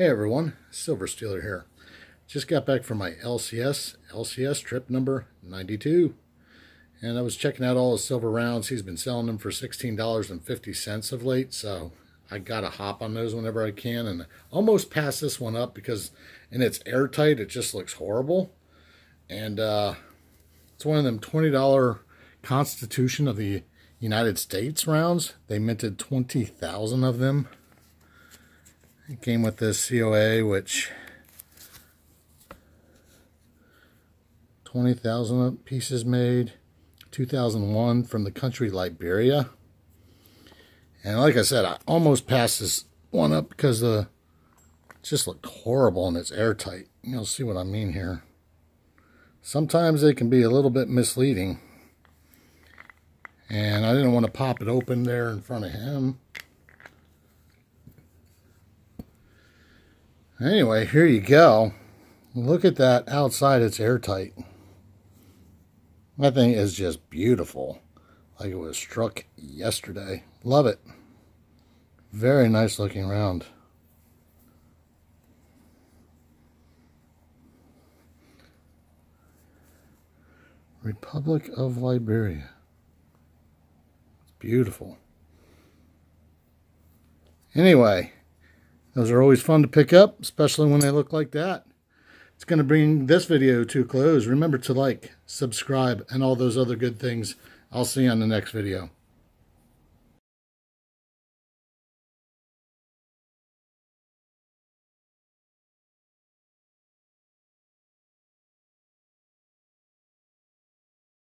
Hey everyone, Silver Steeler here. Just got back from my LCS, LCS trip number 92. And I was checking out all the silver rounds. He's been selling them for $16.50 of late, so I got to hop on those whenever I can. And almost pass this one up because and it's airtight, it just looks horrible. And uh, it's one of them $20 Constitution of the United States rounds. They minted 20,000 of them it came with this COA, which 20,000 pieces made, 2001 from the country Liberia. And like I said, I almost passed this one up because the it just looked horrible and it's airtight. You'll see what I mean here. Sometimes they can be a little bit misleading. And I didn't want to pop it open there in front of him. Anyway, here you go. Look at that outside, it's airtight. That thing is just beautiful. Like it was struck yesterday. Love it. Very nice looking round. Republic of Liberia. It's beautiful. Anyway, those are always fun to pick up, especially when they look like that. It's going to bring this video to a close. Remember to like, subscribe, and all those other good things. I'll see you on the next video.